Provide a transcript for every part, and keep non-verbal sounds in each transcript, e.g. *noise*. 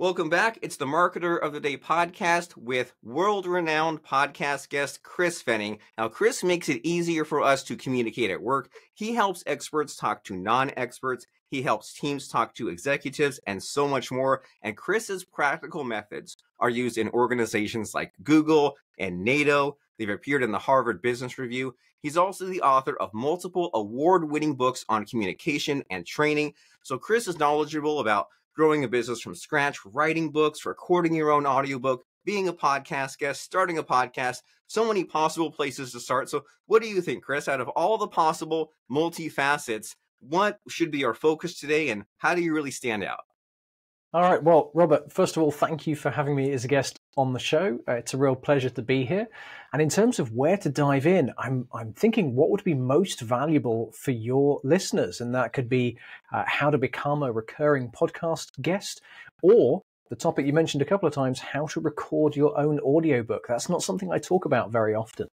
Welcome back. It's the Marketer of the Day podcast with world renowned podcast guest Chris Fenning. Now, Chris makes it easier for us to communicate at work. He helps experts talk to non experts, he helps teams talk to executives, and so much more. And Chris's practical methods are used in organizations like Google and NATO. They've appeared in the Harvard Business Review. He's also the author of multiple award winning books on communication and training. So, Chris is knowledgeable about growing a business from scratch, writing books, recording your own audiobook, being a podcast guest, starting a podcast, so many possible places to start. So, what do you think, Chris? Out of all the possible multifacets, what should be our focus today and how do you really stand out? All right. Well, Robert, first of all, thank you for having me as a guest on the show. Uh, it's a real pleasure to be here. And in terms of where to dive in, I'm, I'm thinking what would be most valuable for your listeners. And that could be uh, how to become a recurring podcast guest or the topic you mentioned a couple of times, how to record your own audiobook. That's not something I talk about very often.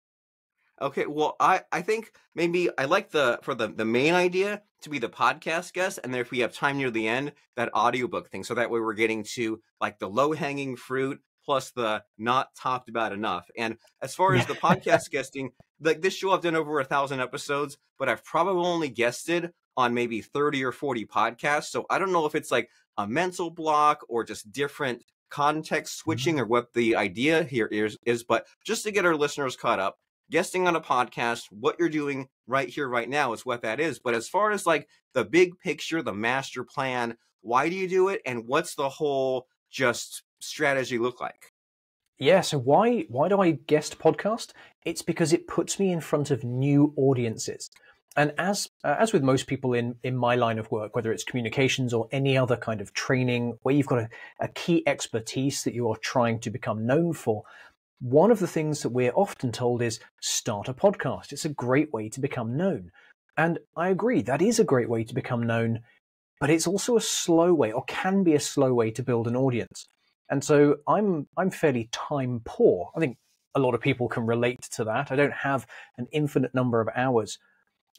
Okay, well, I I think maybe I like the for the the main idea to be the podcast guest, and then if we have time near the end, that audiobook thing. So that way we're getting to like the low hanging fruit plus the not talked about enough. And as far as the podcast guesting, like this show, I've done over a thousand episodes, but I've probably only guested on maybe 30 or 40 podcasts. So I don't know if it's like a mental block or just different context switching mm-hmm. or what the idea here is, is. But just to get our listeners caught up, guesting on a podcast, what you're doing right here, right now is what that is. But as far as like the big picture, the master plan, why do you do it? And what's the whole just strategy look like? Yeah, so why why do I guest podcast? It's because it puts me in front of new audiences. And as uh, as with most people in in my line of work, whether it's communications or any other kind of training where you've got a, a key expertise that you are trying to become known for, one of the things that we're often told is start a podcast. It's a great way to become known. And I agree, that is a great way to become known, but it's also a slow way or can be a slow way to build an audience. And so I'm I'm fairly time poor. I think a lot of people can relate to that. I don't have an infinite number of hours.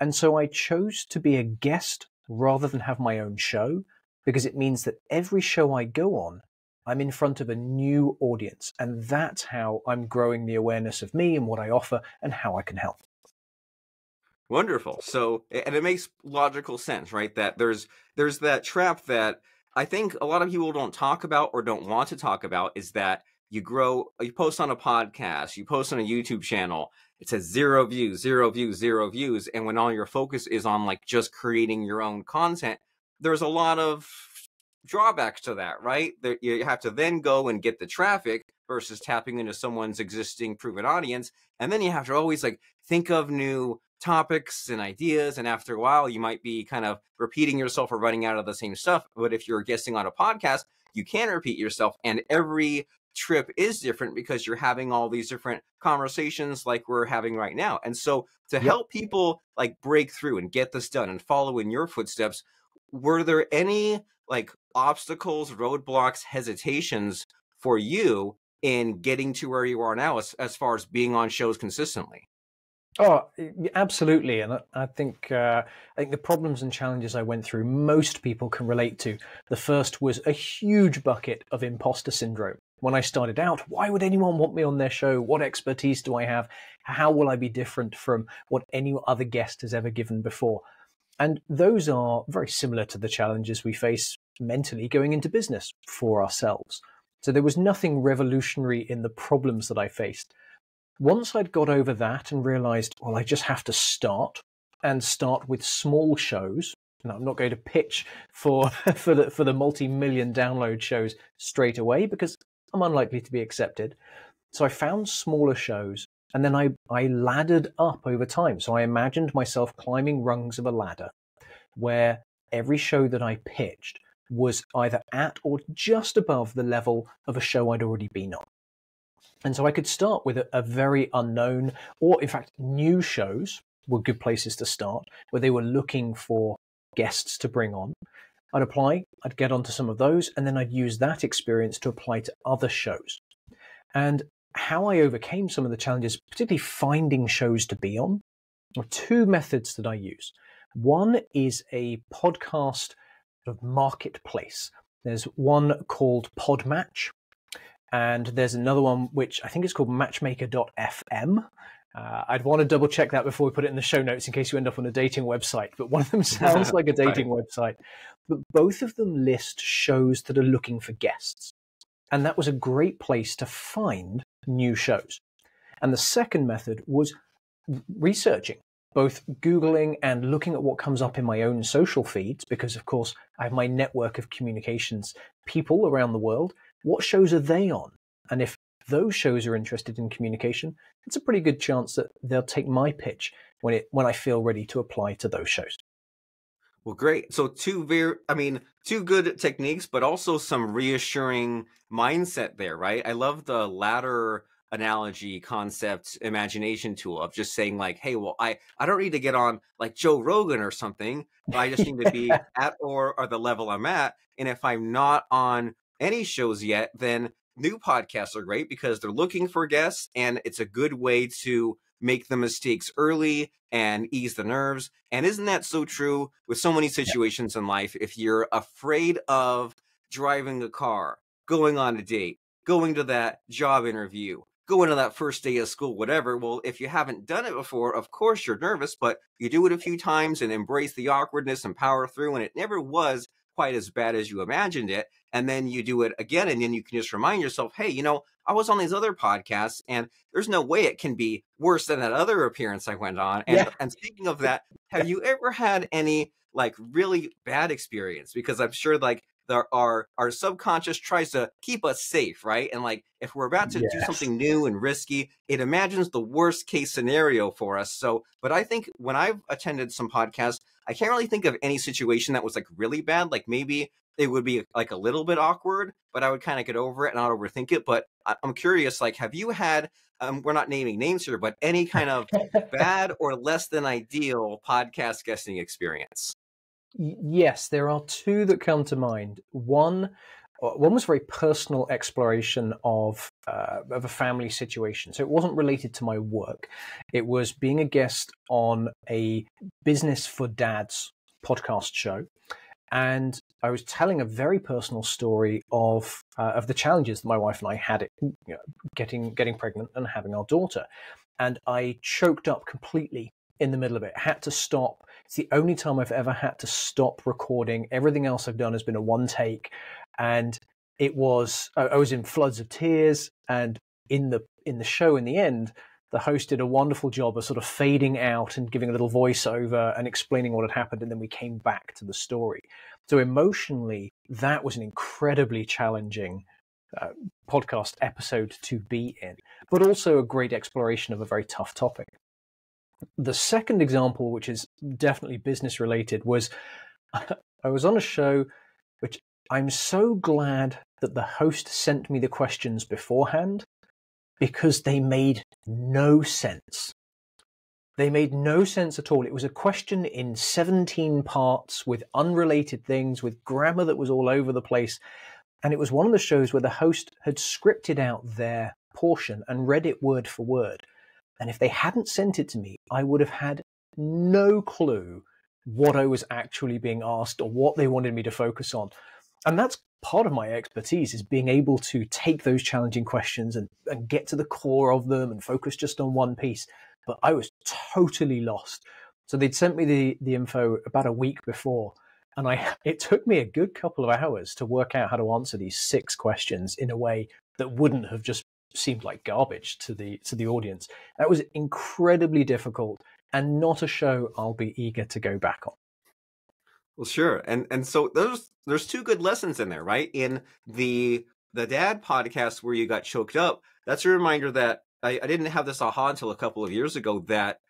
And so I chose to be a guest rather than have my own show because it means that every show I go on I'm in front of a new audience. And that's how I'm growing the awareness of me and what I offer and how I can help. Wonderful. So, and it makes logical sense, right? That there's there's that trap that I think a lot of people don't talk about or don't want to talk about is that you grow, you post on a podcast, you post on a YouTube channel, it says zero views, zero views, zero views, and when all your focus is on like just creating your own content, there's a lot of drawbacks to that, right? That you have to then go and get the traffic versus tapping into someone's existing proven audience. And then you have to always like think of new topics and ideas. And after a while, you might be kind of repeating yourself or running out of the same stuff. But if you're guesting on a podcast, you can repeat yourself. And every trip is different because you're having all these different conversations like we're having right now. And so to yep. help people like break through and get this done and follow in your footsteps, were there any like obstacles, roadblocks, hesitations for you in getting to where you are now as, as far as being on shows consistently? Oh, absolutely, and I think uh, I think the problems and challenges I went through, most people can relate to. The first was a huge bucket of imposter syndrome. When I started out, why would anyone want me on their show? What expertise do I have? How will I be different from what any other guest has ever given before? And those are very similar to the challenges we face mentally going into business for ourselves. So there was nothing revolutionary in the problems that I faced. Once I'd got over that and realized, well, I just have to start and start with small shows. And I'm not going to pitch for, *laughs* for the, for the multi-million download shows straight away because I'm unlikely to be accepted. So I found smaller shows and then I, I laddered up over time. So I imagined myself climbing rungs of a ladder where every show that I pitched was either at or just above the level of a show I'd already been on. And so I could start with a, a very unknown or, in fact, new shows were good places to start where they were looking for guests to bring on. I'd apply, I'd get onto some of those, and then I'd use that experience to apply to other shows. And how I overcame some of the challenges, particularly finding shows to be on, are two methods that I use. One is a podcast of marketplace. There's one called Podmatch, and there's another one which I think is called Matchmaker.fm. Uh, I'd want to double check that before we put it in the show notes in case you end up on a dating website. But one of them *laughs* sounds like a *laughs* dating right. website. But both of them list shows that are looking for guests. And that was a great place to find new shows. And the second method was researching, both Googling and looking at what comes up in my own social feeds, because of course I have my network of communications people around the world. What shows are they on? And if those shows are interested in communication, it's a pretty good chance that they'll take my pitch when it when I feel ready to apply to those shows. Well, great. So two very, I mean, two good techniques, but also some reassuring mindset there, right? I love the ladder analogy concept imagination tool of just saying like hey well i i don't need to get on like joe rogan or something but i just need to be *laughs* at or or the level i'm at and if i'm not on any shows yet then new podcasts are great because they're looking for guests and it's a good way to make the mistakes early and ease the nerves. And isn't that so true with so many situations in life? If you're afraid of driving a car, going on a date, going to that job interview, going to that first day of school, whatever. Well, if you haven't done it before, of course you're nervous, but you do it a few times and embrace the awkwardness and power through. And it never was quite as bad as you imagined it. And then you do it again, and then you can just remind yourself, hey, you know, I was on these other podcasts, and there's no way it can be worse than that other appearance I went on. And, yeah. and speaking of *laughs* that, have you ever had any like really bad experience? Because I'm sure like there our our subconscious tries to keep us safe, right? And like if we're about to yes. do something new and risky, it imagines the worst case scenario for us. So, but I think when I've attended some podcasts, I can't really think of any situation that was like really bad. Like maybe it would be like a little bit awkward, but I would kind of get over it and not overthink it. But I'm curious, like, have you had? Um, we're not naming names here, but any kind of *laughs* bad or less than ideal podcast guesting experience? Yes, there are two that come to mind. One, uh, one was very personal exploration of uh, of a family situation. So it wasn't related to my work. It was being a guest on a business for dads podcast show, and I was telling a very personal story of uh, of the challenges that my wife and I had it, you know, getting getting pregnant and having our daughter, and I choked up completely in the middle of it. Had to stop it's the only time I've ever had to stop recording. Everything else I've done has been a one take, and it was I was in floods of tears. And in the in the show, in the end, the host did a wonderful job of sort of fading out and giving a little voiceover and explaining what had happened, and then we came back to the story. So emotionally, that was an incredibly challenging uh, podcast episode to be in, but also a great exploration of a very tough topic. The second example, which is definitely business related, was *laughs* I was on a show which I'm so glad that the host sent me the questions beforehand because they made no sense. They made no sense at all. It was a question in 17 parts with unrelated things, with grammar that was all over the place. And it was one of the shows where the host had scripted out their portion and read it word for word. And if they hadn't sent it to me, I would have had no clue what I was actually being asked or what they wanted me to focus on. And that's part of my expertise is being able to take those challenging questions and, and get to the core of them and focus just on one piece. But I was totally lost. So they'd sent me the, the info about a week before. And I *laughs* it took me a good couple of hours to work out how to answer these six questions in a way that wouldn't have just seemed like garbage to the to the audience. That was incredibly difficult and not a show I'll be eager to go back on. Well, sure, and and so there's there's two good lessons in there, right? In the the dad podcast where you got choked up, that's a reminder that I, I didn't have this aha until a couple of years ago that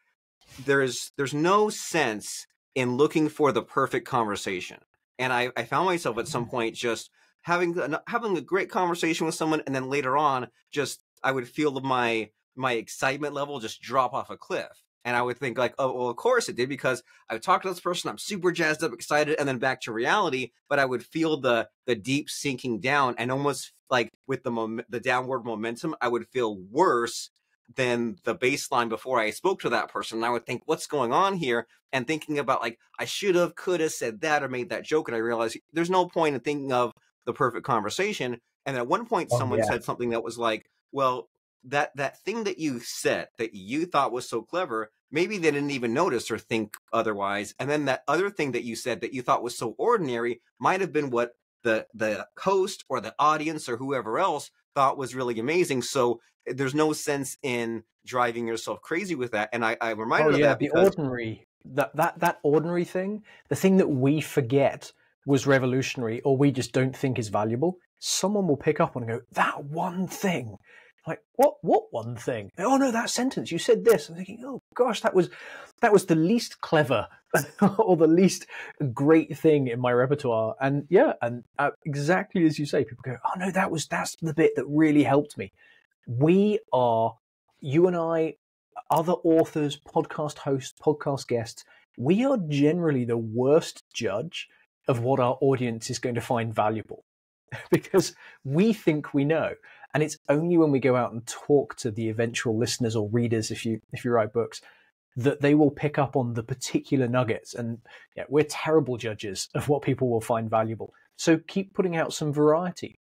there's there's no sense in looking for the perfect conversation. And I, I found myself at some point just having having a great conversation with someone, and then later on, just I would feel my my excitement level just drop off a cliff. And I would think like, oh, well, of course it did because I would talk to this person, I'm super jazzed up, excited, and then back to reality. But I would feel the the deep sinking down, and almost like with the mom- the downward momentum, I would feel worse than the baseline before I spoke to that person. And I would think, what's going on here? And thinking about like I should have, could have said that or made that joke, and I realized there's no point in thinking of the perfect conversation. And at one point, Oh, someone yeah. said something that was like, "Well, that that thing that you said that you thought was so clever, maybe they didn't even notice or think otherwise. And then that other thing that you said that you thought was so ordinary might have been what the the host or the audience or whoever else thought was really amazing. So eh, there's no sense in driving yourself crazy with that. And I, I'm reminded Oh of that the because ordinary that that that ordinary thing, the thing that we forget was revolutionary or we just don't think is valuable. Someone will pick up on and go, "That one thing." Like what? What one thing? Oh no, that sentence. You said this. I'm thinking, oh gosh, that was that was the least clever *laughs* or the least great thing in my repertoire. And yeah, and uh, exactly as you say, people go, oh no, that was that's the bit that really helped me. We are you and I other authors, podcast hosts, podcast guests, we are generally the worst judge of what our audience is going to find valuable *laughs* because we think we know. And it's only when we go out and talk to the eventual listeners or readers, if you if you write books, that they will pick up on the particular nuggets. And yeah, we're terrible judges of what people will find valuable. So keep putting out some variety.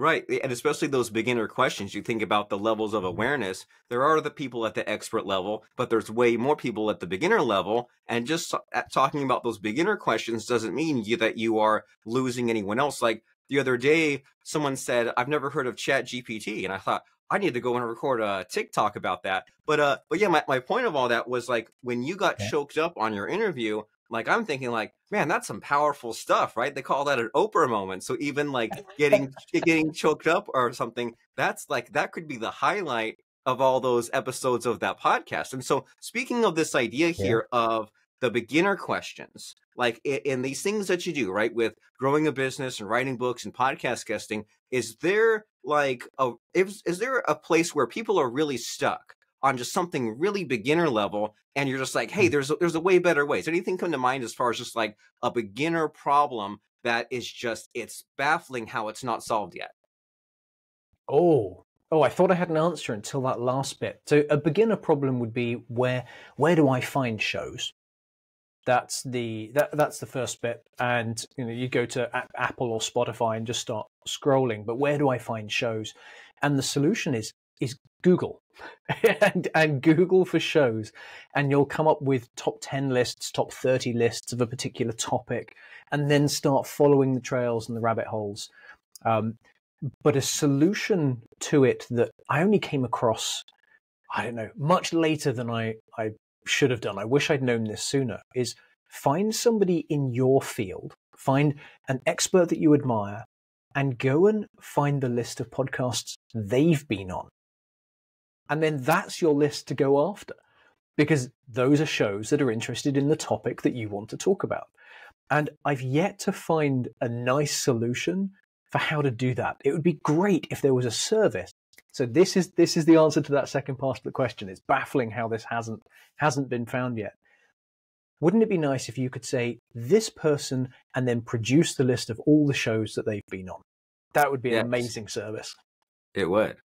Right. And especially those beginner questions, you think about the levels of awareness. There are the people at the expert level, but there's way more people at the beginner level. And just talking about those beginner questions doesn't mean you, that you are losing anyone else. Like the other day, someone said, I've never heard of Chat GPT. And I thought, I need to go and record a TikTok about that. But uh, but yeah, my, my point of all that was like when you got Yeah. choked up on your interview, like I'm thinking like, man, that's some powerful stuff, right? They call that an Oprah moment. So even like *laughs* getting getting choked up or something, that's like that could be the highlight of all those episodes of that podcast. And so speaking of this idea here of the beginner questions, like in these things that you do, right, with growing a business and writing books and podcast guesting, is there like a is, is there a place where people are really stuck on just something really beginner level and you're just like hey mm. there's a, there's a way better way does anything come to mind as far as just like a beginner problem that is just it's baffling how it's not solved yet Oh, oh, I thought I had an answer until that last bit. So a beginner problem would be where where do I find shows? That's the that that's the first bit, and you know you go to A- Apple or Spotify and just start scrolling. But where do I find shows? And the solution is is Google, *laughs* and and Google for shows, and you'll come up with top ten lists, top thirty lists of a particular topic, and then start following the trails and the rabbit holes. Um, but a solution to it that I only came across, I don't know, much later than I, I should have done. I wish I'd known this sooner. Is find somebody in your field, find an expert that you admire, and go and find the list of podcasts they've been on. And then that's your list to go after because those are shows that are interested in the topic that you want to talk about. And I've yet to find a nice solution for how to do that. It would be great if there was a service. So this is this is the answer to that second part of the question. It's baffling how this hasn't hasn't been found yet. Wouldn't it be nice if you could say this person and then produce the list of all the shows that they've been on? That would be Yes. an amazing service. It would.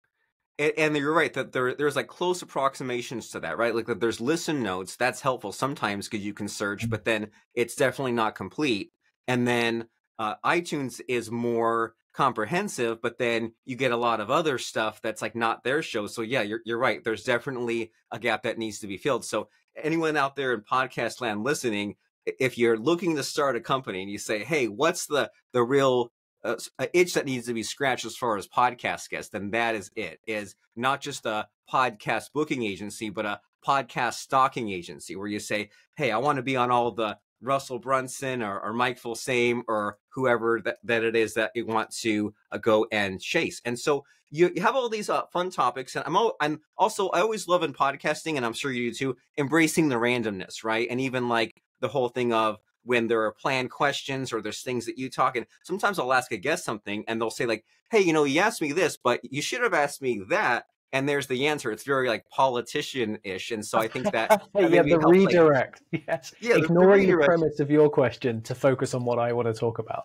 And, and you're right that there there's like close approximations to that, right? Like that there's listen notes. That's helpful sometimes because you can search, but then it's definitely not complete. And then uh, iTunes is more comprehensive, but then you get a lot of other stuff that's like not their show. So yeah, you're you're right. There's definitely a gap that needs to be filled. So anyone out there in podcast land listening, if you're looking to start a company and you say, "Hey, what's the the real uh, a itch that needs to be scratched as far as podcast guests, then that is it. Is not just a podcast booking agency, but a podcast stalking agency where you say, "Hey, I want to be on all the Russell Brunson or, or Mike Fulsame or whoever that, that it is that you want to uh, go and chase." And so you, you have all these uh, fun topics, and I'm al- I'm also I always love in podcasting, and I'm sure you do too, embracing the randomness, right? And even like the whole thing of when there are planned questions or there's things that you talk and sometimes I'll ask a guest something and they'll say like, Hey, you know, you asked me this, but you should have asked me that. And there's the answer. It's very like politician ish. And so I think that, that yeah, the helps, like- redirect. *laughs* yes. Yeah, the Ignoring the, redirect. premise of your question to focus on what I want to talk about.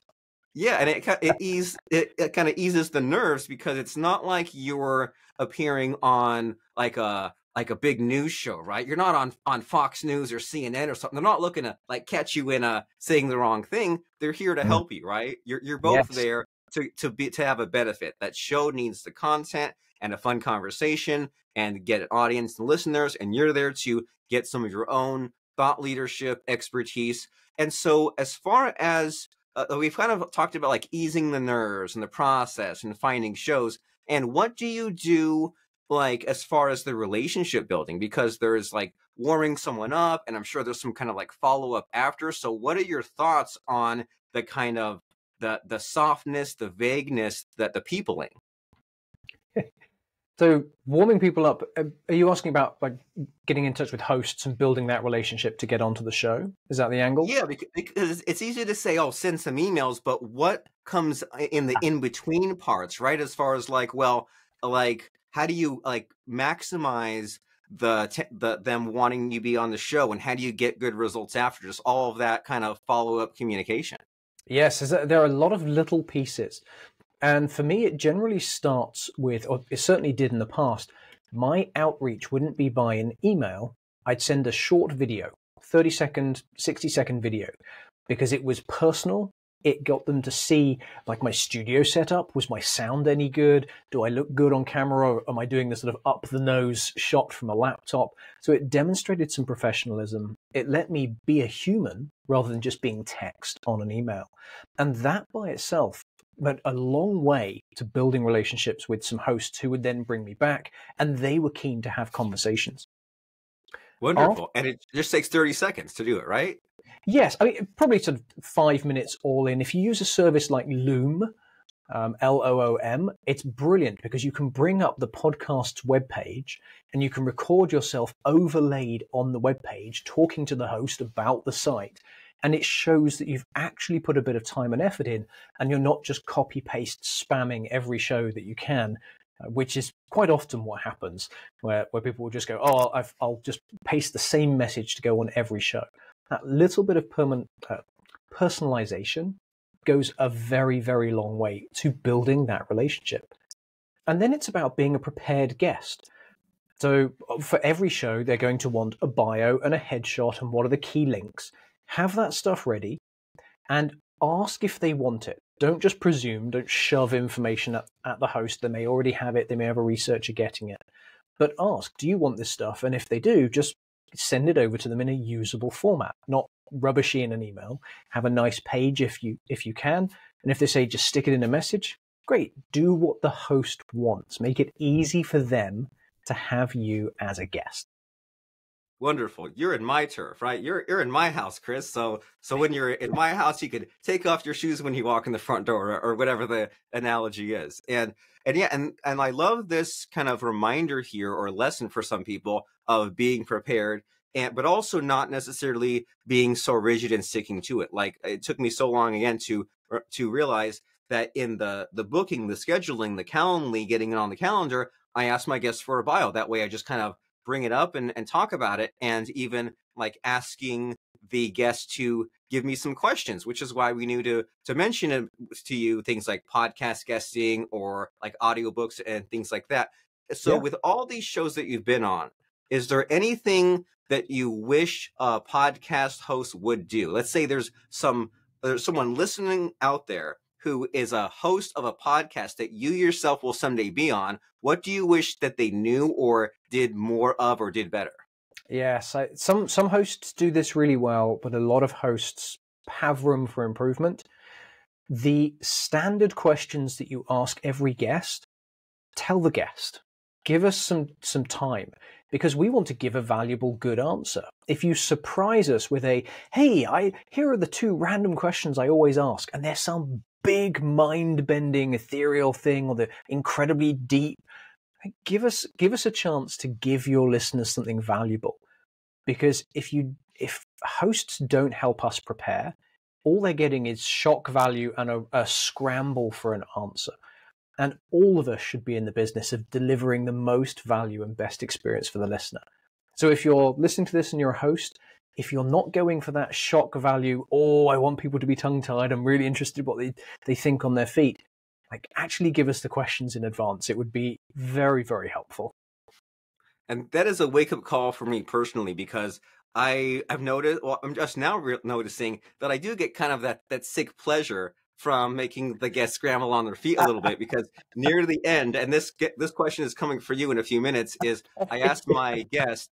Yeah, and it it *laughs* ease it, it kind of eases the nerves because it's not like you're appearing on like a like a big news show, right? You're not on on Fox News or CNN or something. They're not looking to like catch you in a saying the wrong thing. They're here to mm. help you, right? You're you're both yes. there to to be to have a benefit. That show needs the content and a fun conversation and get an audience and listeners, and you're there to get some of your own thought leadership expertise. And so, as far as uh, we've kind of talked about like easing the nerves and the process and finding shows, and what do you do like as far as the relationship building? Because there's like warming someone up, and I'm sure there's some kind of like follow up after. So, what are your thoughts on the kind of the the softness, the vagueness that the peopling? *laughs* So warming people up, uh, are you asking about like getting in touch with hosts and building that relationship to get onto the show? Is that the angle? Yeah, because it's easy to say, "Oh, send some emails," but what comes in the in between parts, right? As far as like, well, like how do you like maximize the the them wanting you be on the show, and how do you get good results after? Just all of that kind of follow up communication. Yes, there are a lot of little pieces. And for me, it generally starts with, or it certainly did in the past, my outreach wouldn't be by an email. I'd send a short video, 30 second, 60 second video, because it was personal. It got them to see like my studio setup. Was my sound any good? Do I look good on camera? Or am I doing this sort of up the nose shot from a laptop? So it demonstrated some professionalism. It let me be a human rather than just being text on an email. And that by itself went a long way to building relationships with some hosts who would then bring me back, and they were keen to have conversations. Wonderful. and it just takes 30 seconds to do it, right? Yes. I mean, probably sort of five minutes all in. If you use a service like Loom, um, L O O M, it's brilliant because you can bring up the podcast's webpage and you can record yourself overlaid on the webpage talking to the host about the site and it shows that you've actually put a bit of time and effort in and you're not just copy paste spamming every show that you can which is quite often what happens where, where people will just go oh i will just paste the same message to go on every show. That little bit of permanent uh, personalization goes a very very long way to building that relationship. And then it's about being a prepared guest. So uh, for every show they're going to want a bio and a headshot and what are the key links. Have that stuff ready and ask if they want it. Don't just presume, don't shove information at, at the host. They may already have it, they may have a researcher getting it. But ask, do you want this stuff? And if they do, just send it over to them in a usable format, not rubbishy in an email. Have a nice page if you if you can. And if they say just stick it in a message, great. Do what the host wants. Make it easy for them to have you as a guest. Wonderful. You're in my turf, right? You're you're in my house, Chris. So so when you're in *laughs* my house, you could take off your shoes when you walk in the front door, or, or whatever the analogy is. And and yeah, and and I love this kind of reminder here or lesson for some people of being prepared, and but also not necessarily being so rigid and sticking to it. Like it took me so long again to uh, to realize that in the the booking, the scheduling, the Calendly, getting it on the calendar, I asked my guests for a bio. That way, I just kind of bring it up and, and talk about it and even like asking the guest to give me some questions which is why we knew to to mention it to you things like podcast guesting or like audiobooks and things like that so yeah. with all these shows that you've been on is there anything that you wish a podcast host would do let's say there's some there's someone listening out there who is a host of a podcast that you yourself will someday be on, what do you wish that they knew or did more of or did better? Yes, I, some some hosts do this really well, but a lot of hosts have room for improvement. The standard questions that you ask every guest, tell the guest. Give us some some time because we want to give a valuable good answer. If you surprise us with a, "Hey, I here are the two random questions I always ask," and there's some big mind bending ethereal thing or the incredibly deep give us give us a chance to give your listeners something valuable. Because if you if hosts don't help us prepare all they're getting is shock value and a, a scramble for an answer. And all of us should be in the business of delivering the most value and best experience for the listener. So if you're listening to this and you're a host if you're not going for that shock value, oh, I want people to be tongue tied, I'm really interested what they, they think on their feet, like actually give us the questions in advance. It would be very, very helpful. And that is a wake up call for me personally because I I've noticed. Well, I'm just now re- noticing that I do get kind of that that sick pleasure from making the guests scramble on their feet a little bit because near the end, and this this question is coming for you in a few minutes. Is I asked my *laughs* guest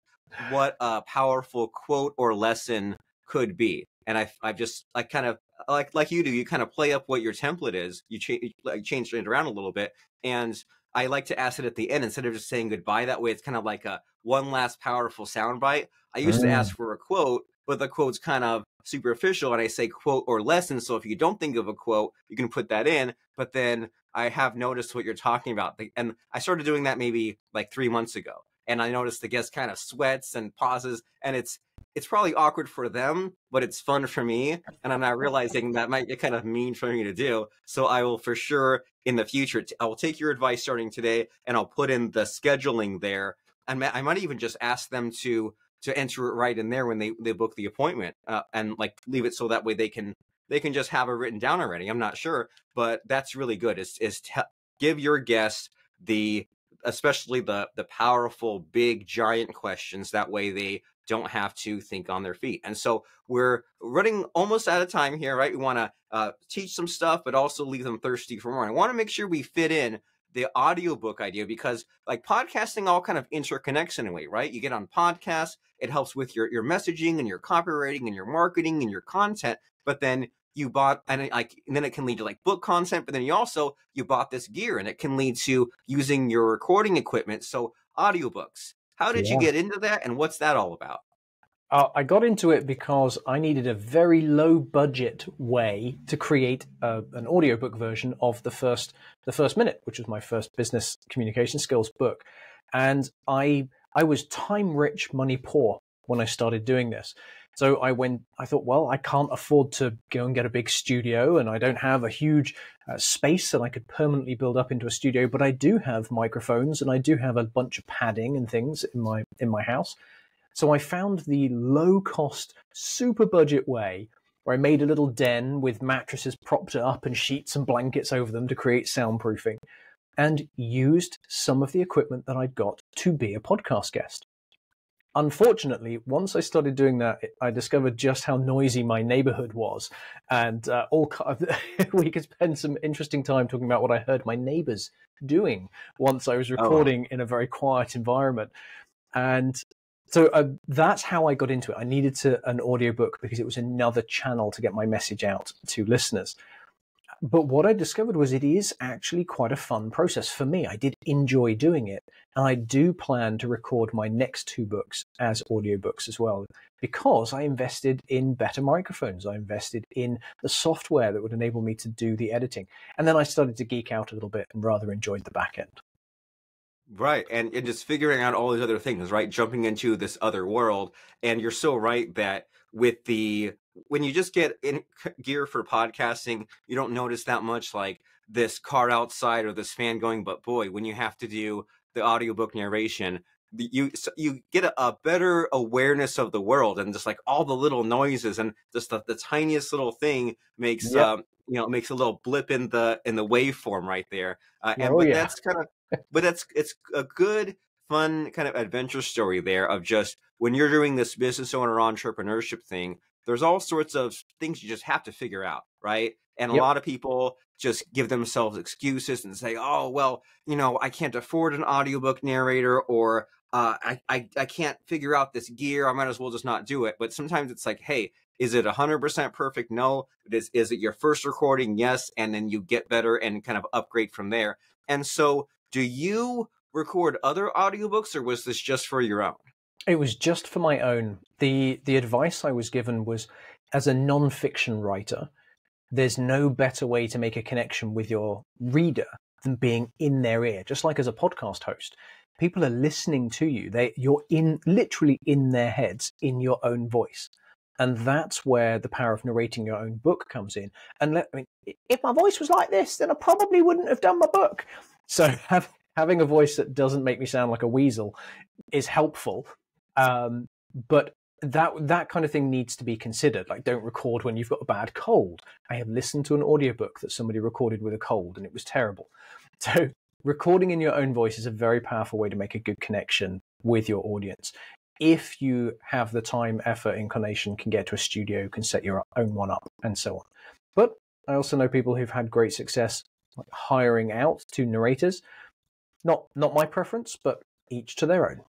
what a powerful quote or lesson could be, and I I just I kind of like like you do. You kind of play up what your template is. You change like change it around a little bit, and I like to ask it at the end instead of just saying goodbye. That way, it's kind of like a one last powerful soundbite. I used mm. to ask for a quote, but the quote's kind of superficial, and I say quote or lesson. So if you don't think of a quote, you can put that in. But then I have noticed what you're talking about, and I started doing that maybe like three months ago. And I noticed the guest kind of sweats and pauses, and it's it's probably awkward for them, but it's fun for me. And I'm not realizing that might get kind of mean for me to do. So I will for sure in the future, I will take your advice starting today and I'll put in the scheduling there. And I might even just ask them to to enter it right in there when they, they book the appointment uh, and like leave it so that way they can they can just have it written down already. I'm not sure, but that's really good. Is is give your guests the especially the the powerful big giant questions that way they don't have to think on their feet. And so we're running almost out of time here, right? We want to uh, teach some stuff, but also leave them thirsty for more. I want to make sure we fit in the audiobook idea because like podcasting all kind of interconnects in a way, right? You get on podcasts, it helps with your, your messaging and your copywriting and your marketing and your content, but then you bought and like and then it can lead to like book content, but then you also you bought this gear and it can lead to using your recording equipment. So audiobooks. How did yeah. you get into that and what's that all about? Uh, I got into it because I needed a very low budget way to create a, an audiobook version of the first the first minute, which was my first business communication skills book. And I I was time rich, money poor when I started doing this. So I went, I thought, well, I can't afford to go and get a big studio and I don't have a huge uh, space that I could permanently build up into a studio, but I do have microphones and I do have a bunch of padding and things in my, in my house. So I found the low cost, super budget way where I made a little den with mattresses propped up and sheets and blankets over them to create soundproofing and used some of the equipment that I'd got to be a podcast guest. Unfortunately, once I started doing that, I discovered just how noisy my neighborhood was. And uh, all *laughs* we could spend some interesting time talking about what I heard my neighbors doing once I was oh, recording oh. in a very quiet environment. And so uh, that's how I got into it. I needed to, an audiobook because it was another channel to get my message out to listeners. But what I discovered was it is actually quite a fun process for me. I did enjoy doing it. And I do plan to record my next two books as audiobooks as well, because I invested in better microphones. I invested in the software that would enable me to do the editing. And then I started to geek out a little bit and rather enjoyed the back end. Right. And, and just figuring out all these other things, right? Jumping into this other world. And you're so right that with the, when you just get in *laughs* gear for podcasting, you don't notice that much like this car outside or this fan going. But boy, when you have to do the audiobook narration, you you get a, a, better awareness of the world and just like all the little noises and just the, the tiniest little thing makes yep. um you know it makes a little blip in the in the waveform right there uh, and oh, but yeah. that's kind of but that's it's a good fun kind of adventure story there of just when you're doing this business owner entrepreneurship thing there's all sorts of things you just have to figure out right and yep. a lot of people just give themselves excuses and say oh well you know i can't afford an audiobook narrator or uh, I, I i can't figure out this gear i might as well just not do it but sometimes it's like hey is it 100% perfect no is, is it your first recording yes and then you get better and kind of upgrade from there and so do you record other audiobooks or was this just for your own? It was just for my own. The the advice I was given was as a non-fiction writer, there's no better way to make a connection with your reader than being in their ear, just like as a podcast host. People are listening to you. They you're in literally in their heads in your own voice. And that's where the power of narrating your own book comes in. And let, I mean, if my voice was like this, then I probably wouldn't have done my book. *laughs* So *laughs* have, having a voice that doesn't make me sound like a weasel is helpful. Um, but that that kind of thing needs to be considered. Like, don't record when you've got a bad cold. I have listened to an audiobook that somebody recorded with a cold, and it was terrible. *laughs* So, recording in your own voice is a very powerful way to make a good connection with your audience. If you have the time, effort, inclination, can get to a studio, can set your own one up, and so on. But I also know people who've had great success like hiring out to narrators. Not not my preference, but each to their own.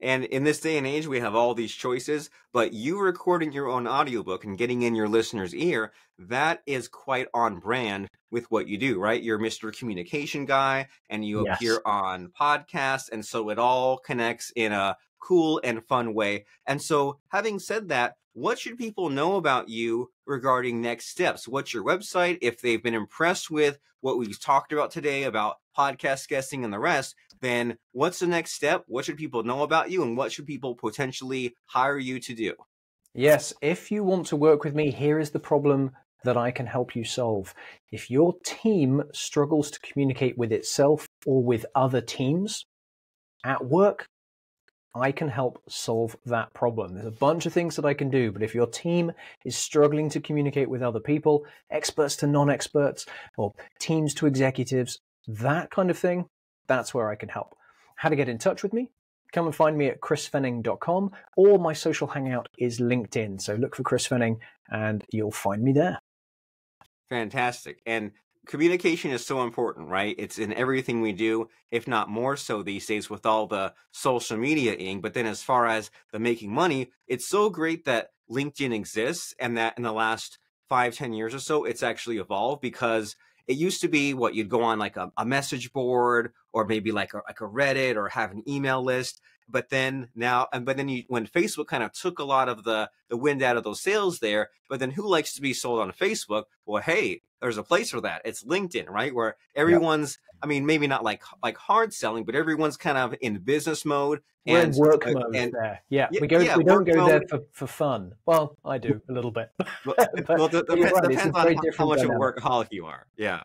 And in this day and age, we have all these choices, but you recording your own audiobook and getting in your listener's ear, that is quite on brand with what you do, right? You're Mr. Communication Guy and you yes. appear on podcasts. And so it all connects in a cool and fun way. And so, having said that, what should people know about you regarding next steps? What's your website? If they've been impressed with what we've talked about today about podcast guesting and the rest, then what's the next step? What should people know about you? And what should people potentially hire you to do? Yes, if you want to work with me, here is the problem that I can help you solve. If your team struggles to communicate with itself or with other teams at work, I can help solve that problem. There's a bunch of things that I can do, but if your team is struggling to communicate with other people, experts to non experts, or teams to executives, that kind of thing, that's where I can help. How to get in touch with me? Come and find me at chrisfenning.com or my social hangout is LinkedIn. So look for Chris Fenning and you'll find me there. Fantastic. And communication is so important, right? It's in everything we do, if not more so these days with all the social media ing. But then as far as the making money, it's so great that LinkedIn exists and that in the last five, ten years or so, it's actually evolved because it used to be what you'd go on like a, a message board or maybe like a, like a Reddit or have an email list but then now and but then you when facebook kind of took a lot of the the wind out of those sails there but then who likes to be sold on facebook? Well hey there's a place for that. It's linkedin right? Where everyone's yep. i mean maybe not like like hard selling but everyone's kind of in business mode We're and work uh, mode and, there. Yeah we go yeah, we don't go mode. there for, for fun. Well i do a little bit. *laughs* Well, well the, the, depends, right, depends on how much dynamic. of a workaholic you are. Yeah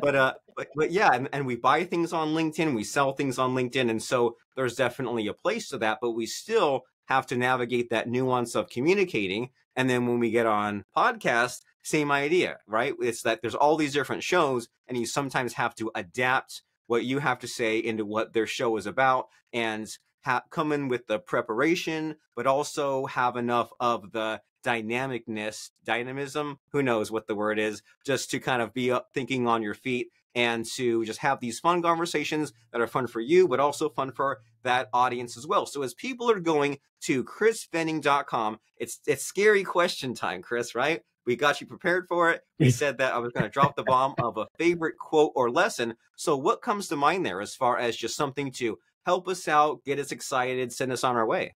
but uh but, but yeah and, and we buy things on linkedin we sell things on linkedin and so there's definitely a place to that but we still have to navigate that nuance of communicating and then when we get on podcast same idea right? It's that there's all these different shows and you sometimes have to adapt what you have to say into what their show is about and ha- come in with the preparation but also have enough of the dynamicness, dynamism, who knows what the word is, just to kind of be up thinking on your feet and to just have these fun conversations that are fun for you, but also fun for that audience as well. So as people are going to chrisfenning.com, it's it's scary question time, Chris, right? We got you prepared for it. We *laughs* said that I was going to drop the bomb of a favorite quote or lesson. So what comes to mind there as far as just something to help us out, get us excited, send us on our way?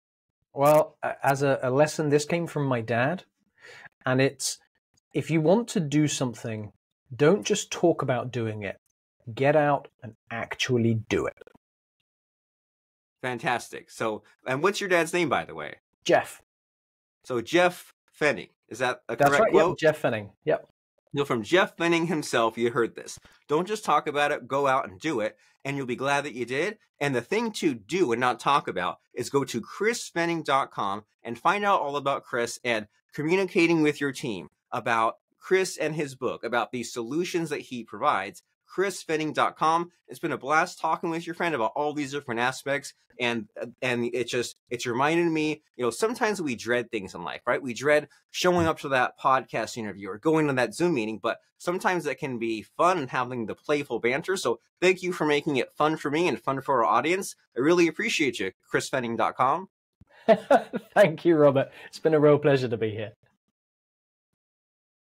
Well, as a, a lesson, this came from my dad, and it's if you want to do something, don't just talk about doing it. Get out and actually do it. Fantastic. So, and what's your dad's name, by the way? Jeff. So, Jeff Fenning. Is that a That's correct right. quote? Yep. Jeff Fenning. Yep. You know, from Jeff Fenning himself, you heard this. Don't just talk about it, go out and do it, and you'll be glad that you did. And the thing to do and not talk about is go to chrisfenning.com and find out all about Chris and communicating with your team about Chris and his book, about the solutions that he provides chrisfenning.com. It's been a blast talking with your friend about all these different aspects. And uh, and it just it's reminded me, you know, sometimes we dread things in life, right? We dread showing up to that podcast interview or going to that Zoom meeting, but sometimes that can be fun having the playful banter. So thank you for making it fun for me and fun for our audience. I really appreciate you, chrisfenning.com. *laughs* thank you, Robert. It's been a real pleasure to be here.